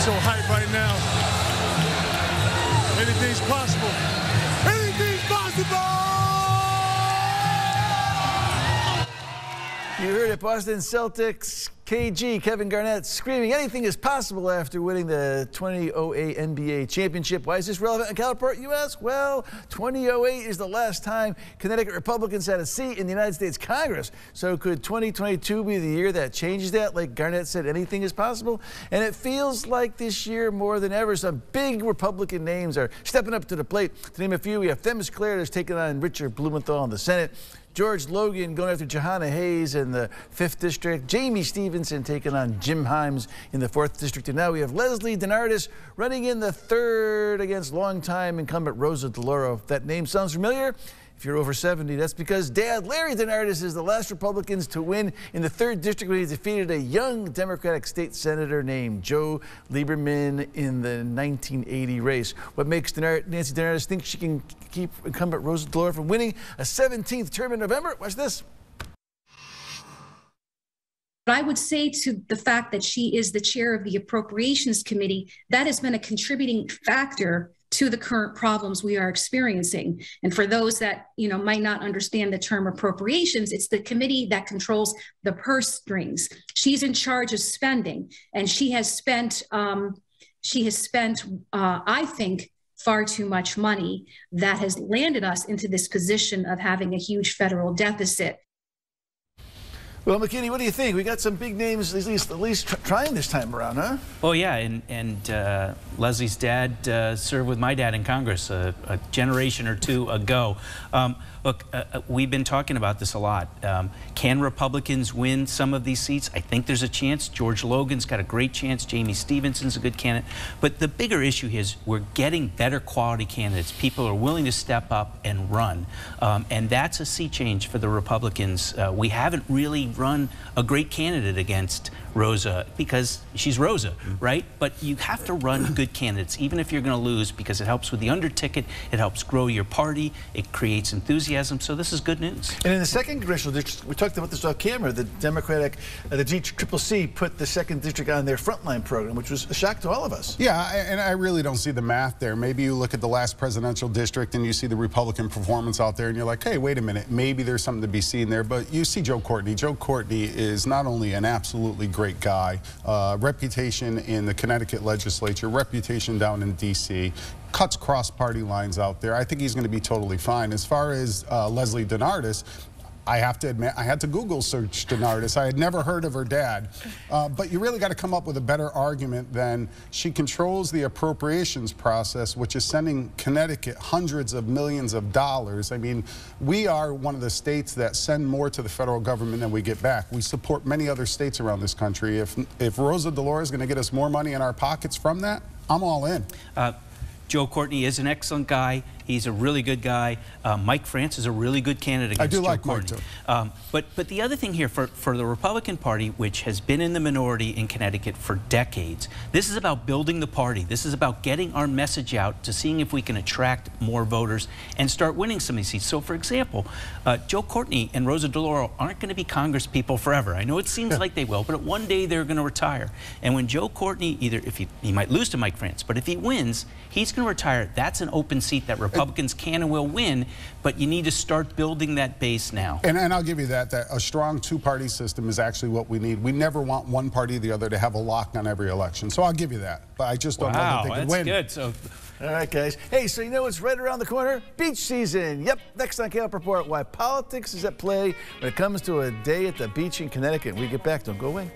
So hyped right now. Anything's possible. Anything's possible! You heard it, Boston Celtics KG Kevin Garnett screaming anything is possible after winning the 2008 NBA championship. Why is this relevant in Capitol Report, you ask? Well, 2008 is the last time Connecticut Republicans had a seat in the United States Congress. So could 2022 be the year that changes that? Like Garnett said, anything is possible. And it feels like this year more than ever, some big Republican names are stepping up to the plate. To name a few, we have Themis Klarides taking on Richard Blumenthal in the Senate. George Logan going after Jahana Hayes in the 5th District. Jayme Stevenson taking on Jim Himes in the 4th District. And now we have Lesley DeNardis running in the 3rd against longtime incumbent Rosa DeLauro. If that name sounds familiar, if you're over 70, that's because Dad Larry DeNardis is the last Republicans to win in the 3rd District when he defeated a young Democratic state senator named Joe Lieberman in the 1980 race. What makes Nancy DeNardis think she can keep incumbent Rosa DeLauro from winning a 17th term in November? Watch this. I would say to the fact that she is the chair of the Appropriations Committee, that has been a contributing factor to the current problems we are experiencing. And for those that you know might not understand the term appropriations, it's the committee that controls the purse strings. She's in charge of spending, and she has spent um, she has spent uh, I think far too much money that has landed us into this position of having a huge federal deficit. Well, McKinney, what do you think? We got some big names, at least, at least trying this time around, huh? Oh yeah, and and uh, Lesley's dad uh, served with my dad in Congress a, a generation or two ago. Um, look, uh, uh, we've been talking about this a lot. Um, can Republicans win some of these seats? I think there's a chance. George Logan's got a great chance. Jayme Stevenson's a good candidate. But the bigger issue is we're getting better quality candidates. People are willing to step up and run, um, and that's a sea change for the Republicans. Uh, we haven't really run a great candidate against Rosa because she's Rosa, right? But you have to run good candidates, even if you're going to lose, because it helps with the under ticket, it helps grow your party, it creates enthusiasm. So this is good news. And in the second congressional district, we talked about this off camera. The Democratic, uh, the DCCC put the second district on their frontline program, which was a shock to all of us. Yeah, and I really don't see the math there. Maybe you look at the last presidential district and you see the Republican performance out there, and you're like, hey, wait a minute, maybe there's something to be seen there. But you see Joe Courtney. Joe Courtney is not only an absolutely great guy, uh, reputation in the Connecticut legislature, reputation down in D.C., cuts cross-party lines out there. I think he's going to be totally fine. As far as uh, Lesley DeNardis, I have to admit, I had to Google search DeNardis. I had never heard of her dad. Uh, but you really got to come up with a better argument than she controls the appropriations process, which is sending Connecticut hundreds of millions of dollars. I mean, we are one of the states that send more to the federal government than we get back. We support many other states around this country. If, if Rosa DeLauro is going to get us more money in our pockets from that, I'm all in. Uh, Joe Courtney is an excellent guy. He's a really good guy. Uh, Mike France is a really good candidate against I do Joe like Courtney. Mike too. Um, but but the other thing here for for the Republican Party, which has been in the minority in Connecticut for decades, this is about building the party. This is about getting our message out to seeing if we can attract more voters and start winning some of these seats. So, for example, uh, Joe Courtney and Rosa DeLauro aren't going to be Congress people forever. I know it seems like they will, but one day they're going to retire. And when Joe Courtney either if he he might lose to Mike France, but if he wins, he's going to retire. That's an open seat that Republicans can and will will win, but you need to start building that base now. And, and I'll give you that, that a strong two-party system is actually what we need. We never want one party or the other to have a lock on every election. So I'll give you that. But I just don't wow, know that they can win. good. So all right, guys. Hey, so you know what's right around the corner? Beach season. Yep, next on Capitol Report, why politics is at play when it comes to a day at the beach in Connecticut. When we get back, don't go away.